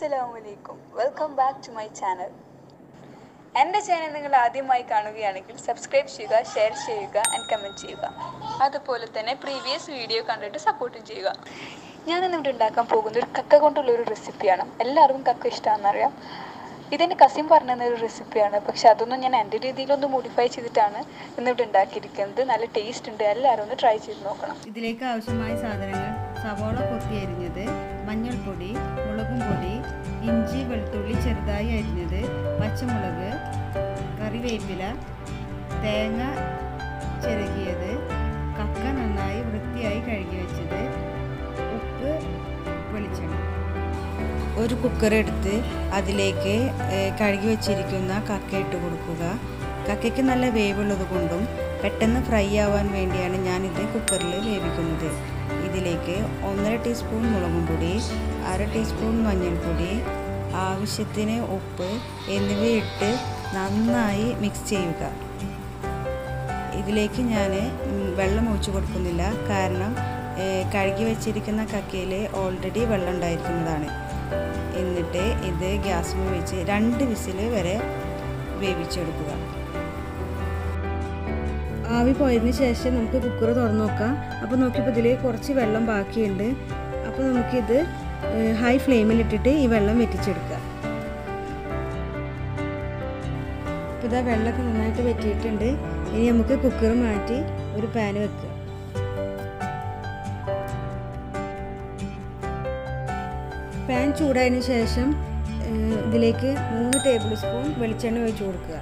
അസ്സലാമലൈക്കും. Welcome back to my channel എന്റെ channel നിങ്ങൾ ആദ്യമായി കാണുകയാണെങ്കിൽ സബ്സ്ക്രൈബ് ചെയ്യുക ഷെയർ ചെയ്യുക ആൻഡ് കമന്റ് ചെയ്യുക. അതുപോലെ തന്നെ പ്രീവിയസ് വീഡിയോ കണ്ടിട്ട് സപ്പോർട്ടും ചെയ്യുക. ഞാൻ ഇന്നിവിടെ ഉണ്ടാക്കാൻ പോകുന്ന ഒരു കക്ക കൊണ്ടുള്ള ഒരു റെസിപ്പിയാണ് എല്ലാവർക്കും കക്ക ഇഷ്ടമാണെന്നറിയാം ഇതെന്റെ കസിൻ പറഞ്ഞു തന്ന ഒരു റെസിപ്പിയാണ് പക്ഷെ അതൊന്നും ഞാൻ എന്റെ രീതിയിലൊന്ന് മോഡിഫൈ ചെയ്തിട്ടാണ് ഇന്നിവിടെ ഉണ്ടാക്കിയിരിക്കുന്നത്. നല്ല ടേസ്റ്റ് ഉണ്ട്. എല്ലാവരും ഒന്ന് ട്രൈ ചെയ്ത് നോക്കണം. ഇതിലേക്ക് ആവശ്യമായ സാധനങ്ങൾ സവോള കൊത്തി അരിഞ്ഞത് മഞ്ഞൾപ്പൊടി മുളകും പൊടി ഇഞ്ചി വെളുത്തുള്ളി ചെറുതായി അരിഞ്ഞത് പച്ചമുളക് കറിവേപ്പില തേങ്ങ ചിരകിയത് കക്ക നന്നായി വൃത്തിയായി കഴുകി വെച്ചത് ഉപ്പ് വെളിച്ചെണ്ണ. ഒരു കുക്കർ എടുത്ത് അതിലേക്ക് കഴുകി വെച്ചിരിക്കുന്ന കക്ക ഇട്ട് കൊടുക്കുക. കക്കയ്ക്ക് നല്ല വേവുള്ളത് കൊണ്ടും പെട്ടെന്ന് ഫ്രൈ ആവാൻ വേണ്ടിയാണ് ഞാനിത് കുക്കറിൽ വേവിക്കുന്നത്. ഇതിലേക്ക് ഒന്നര ടീസ്പൂൺ മുളകും പൊടി അര ടീസ്പൂൺ മഞ്ഞൾപ്പൊടി ആവശ്യത്തിന് ഉപ്പ് എന്നിവയിട്ട് നന്നായി മിക്സ് ചെയ്യുക. ഇതിലേക്ക് ഞാൻ വെള്ളം ഒഴിച്ചു കൊടുക്കുന്നില്ല. കാരണം കഴുകി വെച്ചിരിക്കുന്ന കക്കയിൽ ഓൾറെഡി വെള്ളം ഉണ്ടായിരിക്കുന്നതാണ്. എന്നിട്ട് ഇത് ഗ്യാസിൽ വെച്ച് രണ്ട് വിസിൽ വരെ വേവിച്ചെടുക്കുക. ആവി പോയതിന് ശേഷം നമുക്ക് കുക്കർ തുറന്നു നോക്കാം. അപ്പോൾ നോക്കിയപ്പോൾ ഇതിൽ കുറച്ച് വെള്ളം ബാക്കിയുണ്ട്. അപ്പോൾ നമുക്കിത് ഹൈ ഫ്ലെയിമിലിട്ടിട്ട് ഈ വെള്ളം വെറ്റിച്ചെടുക്കാം ഇപ്പോൾ ഇതാ വെള്ളമൊക്കെ നന്നായിട്ട് വെറ്റിയിട്ടുണ്ട്. ഇനി നമുക്ക് കുക്കർ മാറ്റി ഒരു പാൻ വെക്കുക. പാൻ ചൂടായതിനു ശേഷം ഇതിലേക്ക് മൂന്ന് ടേബിൾ സ്പൂൺ വെളിച്ചെണ്ണ ഒഴിച്ചു കൊടുക്കുക.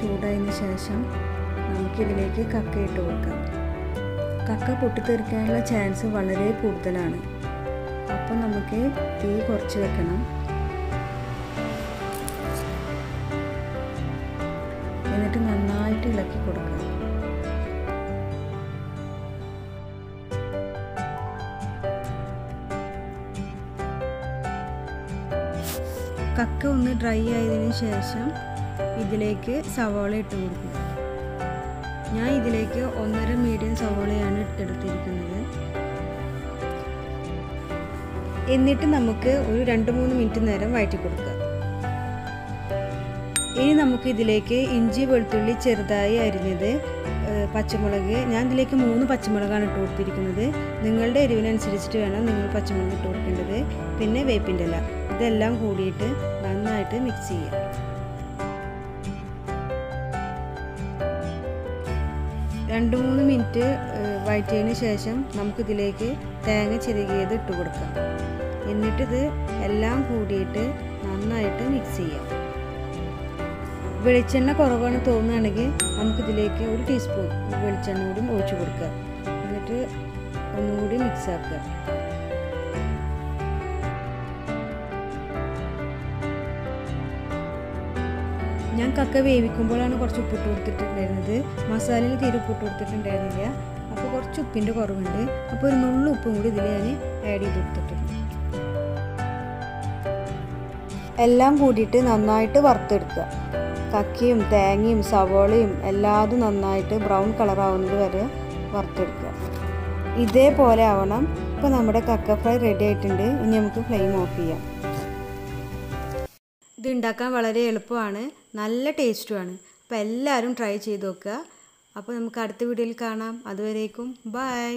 ചൂടായതിനു ശേഷം നമുക്കിതിലേക്ക് കക്ക ഇട്ട് കൊടുക്കാം. കക്ക പൊട്ടിത്തെറിക്കാനുള്ള ചാൻസ് വളരെ കൂടുതലാണ്. അപ്പം നമുക്ക് തീ കുറച്ച് വെക്കണം. എന്നിട്ട് നന്നായിട്ട് ഇളക്കി കൊടുക്കുക കക്ക ഒന്ന് ഡ്രൈ ആയതിനു ശേഷം ഇതിലേക്ക് സവാള ഇട്ട് കൊടുക്കുക ഞാൻ ഇതിലേക്ക് ഒന്നര മീഡിയം സവാളയാണ് എടുത്തിരിക്കുന്നത്. എന്നിട്ട് നമുക്ക് ഒരു രണ്ട് മൂന്ന് മിനിറ്റ് നേരം വഴറ്റി കൊടുക്കുക. ഇനി നമുക്ക് ഇതിലേക്ക് ഇഞ്ചി വെളുത്തുള്ളി ചെറുതായി അരിഞ്ഞത് പച്ചമുളക്. ഞാൻ ഇതിലേക്ക് മൂന്ന് പച്ചമുളകാണ് ഇട്ട് കൊടുത്തിരിക്കുന്നത്. നിങ്ങളുടെ എരിവിനനുസരിച്ചിട്ട് വേണം നിങ്ങൾ പച്ചമുളക് ഇട്ട് കൊടുക്കേണ്ടത്. പിന്നെ വേപ്പിന്റെ ഇല. ഇതെല്ലാം കൂടിയിട്ട് നന്നായിട്ട് മിക്സ് ചെയ്യുക. രണ്ട് മൂന്ന് മിനിറ്റ് വഴറ്റിയതിന് ശേഷം നമുക്കിതിലേക്ക് തേങ്ങ ചിരകിയത് ഇട്ട് കൊടുക്കാം. എന്നിട്ടിത് എല്ലാം കൂടിയിട്ട് നന്നായിട്ട് മിക്സ് ചെയ്യാം. വെളിച്ചെണ്ണ കുറവാണ് തോന്നുകയാണെങ്കിൽ നമുക്കിതിലേക്ക് ഒരു ടീസ്പൂൺ വെളിച്ചെണ്ണ കൂടി ഒഴിച്ചു കൊടുക്കുക. എന്നിട്ട് ഒന്നുകൂടി മിക്സ് ആക്കുക. ഞാൻ കക്ക വേവിക്കുമ്പോഴാണ് കുറച്ച് ഉപ്പിട്ട് കൊടുത്തിട്ടുണ്ടായിരുന്നത്. മസാലയിൽ തീരെ ഉപ്പിട്ട് കൊടുത്തിട്ടുണ്ടായിരുന്നില്ല. അപ്പോൾ കുറച്ച് ഉപ്പിന്റെ കുറവുണ്ട്. അപ്പോൾ ഒരു നുള്ളു ഉപ്പും കൂടി ഇതിൽ ഞാൻ ആഡ് ചെയ്ത് കൊടുത്തിട്ടുണ്ട്. എല്ലാം കൂടിയിട്ട് നന്നായിട്ട് വറുത്തെടുക്കുക. കക്കയും തേങ്ങയും സവോളയും എല്ലാതും നന്നായിട്ട് ബ്രൗൺ കളറാവുന്നത് വരെ വറുത്തെടുക്കുക. ഇതേപോലെ ആവണം. ഇപ്പോൾ നമ്മുടെ കക്ക ഫ്രൈ റെഡി ആയിട്ടുണ്ട്. ഇനി നമുക്ക് ഫ്ലെയിം ഓഫ് ചെയ്യാം. ഇത് ഉണ്ടാക്കാൻ വളരെ എളുപ്പമാണ്. നല്ല ടേസ്റ്റുമാണ് അപ്പോൾ എല്ലാവരും ട്രൈ ചെയ്ത് നോക്കുക. അപ്പോൾ നമുക്ക് അടുത്ത വീഡിയോയിൽ കാണാം. അതുവരേക്കും ബൈ